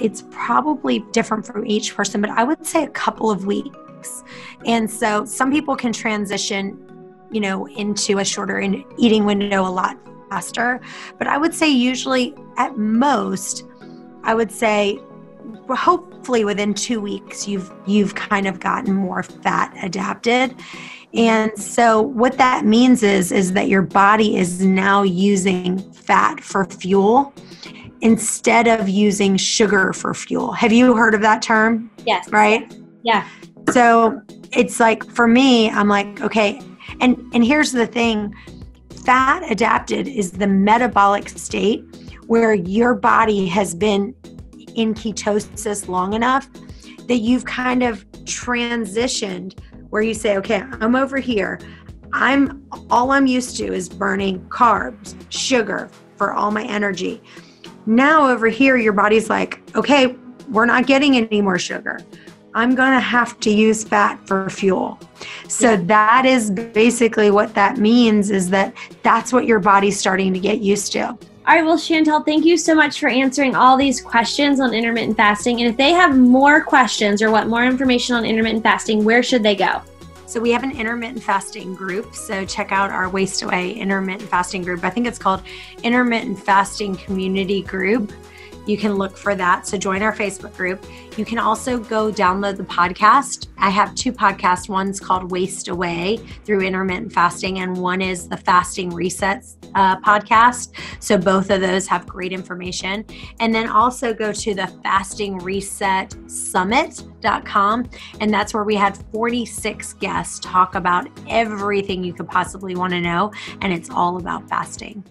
it's probably different from each person, but I would say a couple of weeks. And so some people can transition, you know, into a shorter eating window a lot faster. But I would say usually at most, I would say hopefully within two weeks you've you've kind of gotten more fat adapted and so what that means is is that your body is now using fat for fuel instead of using sugar for fuel. Have you heard of that term? Yes. Right? Yeah. So it's like for me i'm like okay and and here's the thing. Fat adapted is the metabolic state where your body has been in ketosis long enough that you've kind of transitioned where you say, okay, I'm over here. I'm all I'm used to is burning carbs, sugar for all my energy. Now over here, your body's like, okay, we're not getting any more sugar. I'm going to have to use fat for fuel. So that is basically what that means is that that's what your body's starting to get used to. All right, well, Chantel, thank you so much for answering all these questions on intermittent fasting. And if they have more questions or want more information on intermittent fasting, where should they go? So we have an intermittent fasting group. So check out our Waist Away intermittent fasting group. I think it's called Intermittent Fasting Community Group you can look for that. So join our Facebook group. You can also go download the podcast. I have two podcasts. One's called Waist Away through intermittent fasting, and one is the Fasting Resets uh, podcast. So both of those have great information. And then also go to the Fasting Reset Summit.com, and that's where we had 46 guests talk about everything you could possibly want to know, and it's all about fasting.